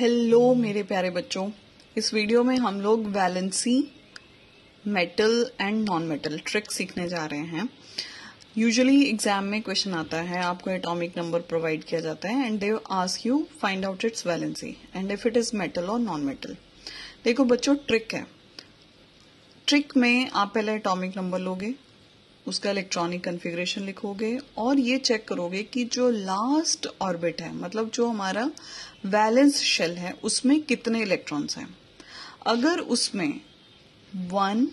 Hello मेरे प्यारे बच्चों। इस वीडियो में हम लोग valency, metal and non metal trick सीखने जा रहे हैं। यूजुअली एग्ज़ाम में क्वेश्चन आता है, आपको एटॉमिक नंबर प्रोवाइड किया जाता है and they ask you find out its valency and if it is metal और नॉन मेटल देखो बच्चों ट्रिक है। ट्रिक में आप पहले एटॉमिक नंबर लोगे उसका इलेक्ट्रॉनिक कन्फिग्रेशन लिखोगे और ये चेक करोगे कि जो लास्ट ऑर्बिट है मतलब जो हमारा वैलेंस शेल है, उसमें कितने इलेक्ट्रॉन्स हैं। अगर उसमें वन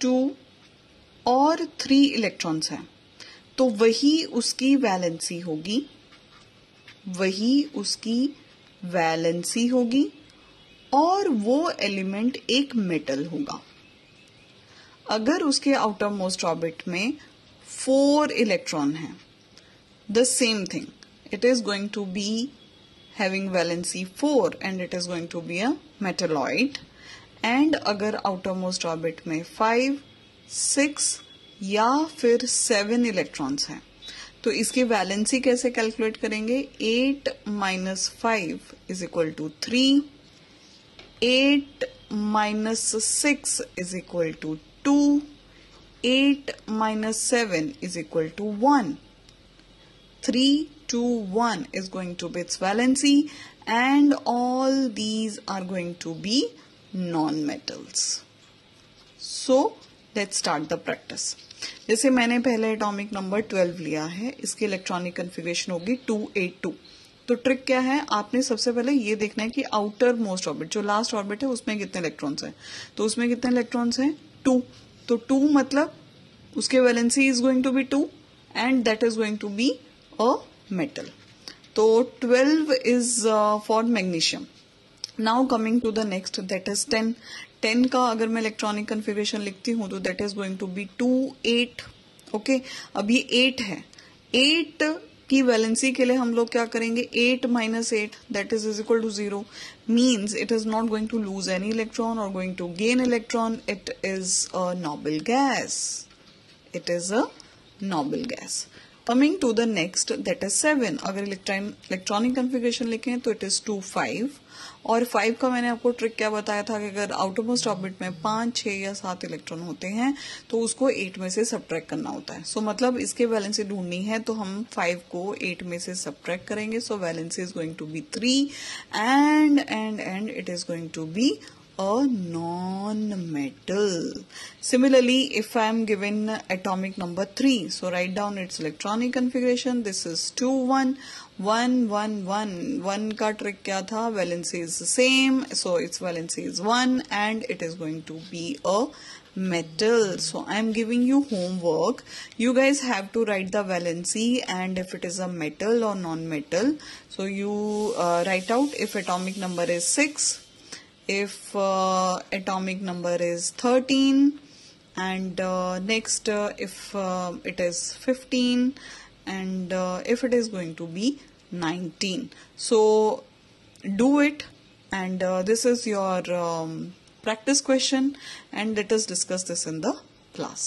टू और थ्री इलेक्ट्रॉन्स हैं तो वही उसकी वैलेंसी होगी। वही उसकी वैलेंसी होगी और वो एलिमेंट एक मेटल होगा। अगर उसके आउटर मोस्ट ऑर्बिट में फोर इलेक्ट्रॉन है the same thing it is going to be having valency four and it is going to be a metalloid and अगर आउटर मोस्ट ऑर्बिट में फाइव सिक्स या फिर seven electrons हैं तो इसकी valency कैसे कैलकुलेट करेंगे? Eight minus five is equal to three eight minus six is equal to 2, 8 minus 7 is equal to 1. 3, 2, 1 is going to be its valency and all these are going to be non-metals. So, let's start the practice. जैसे मैंने पहले atomic number 12 लिया है इसकी electronic configuration होगी 282 तो trick क्या है आपने सबसे पहले ये देखना है कि आउटर मोस्ट ऑर्बिट जो लास्ट ऑर्बिट है उसमें कितने इलेक्ट्रॉन्स हैं तो उसमें कितने इलेक्ट्रॉन्स हैं टू तो टू मतलब उसके valency is going to be two and that is going to be a metal तो twelve is for magnesium now coming to the next that is ten ten का अगर मैं इलेक्ट्रॉनिक कन्फिग्रेशन लिखती हूँ तो that is going to be two eight okay अब ये eight है. एट की वैलेंसी के लिए हम लोग क्या करेंगे? Eight minus eight that is is equal to zero means it is not going to lose any electron और going to gain electron it is a noble gas it is a noble gas coming to the next that is seven अगर electron electronic configuration लिखें तो it is two five और five का मैंने आपको trick क्या बताया था कि अगर आउटर मोस्ट ऑर्बिट में पाँच छह या सात इलेक्ट्रॉन होते हैं तो उसको एट में से सब्ट्रैक्ट करना होता है. सो so, मतलब इसके वैलेंसी ढूंढनी है तो हम फाइव को एट में से सब्ट्रैक्ट करेंगे. So valency is going to be three and and and it is going to be a non-metal. Similarly, if I am given atomic number 3, so write down its electronic configuration. This is 2, 1, 1, 1, 1. 1 ka trick kya tha? Valency is the same. So its valency is 1 and it is going to be a metal. So I am giving you homework. You guys have to write the valency and if it is a metal or non-metal. So you uh, write out if atomic number is 6 if uh, atomic number is 13 and uh, next uh, if uh, it is 15 and uh, if it is going to be 19 so do it and uh, this is your um, practice question and let us discuss this in the class